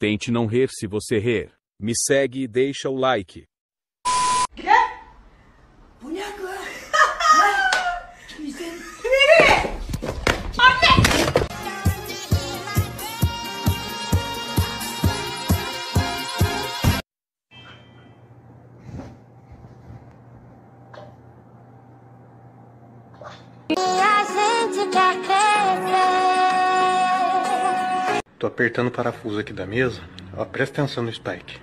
Tente não rir se você rir. Me segue e deixa o like. 뭐 Tô apertando o parafuso aqui da mesa. Ó, presta atenção no Spike.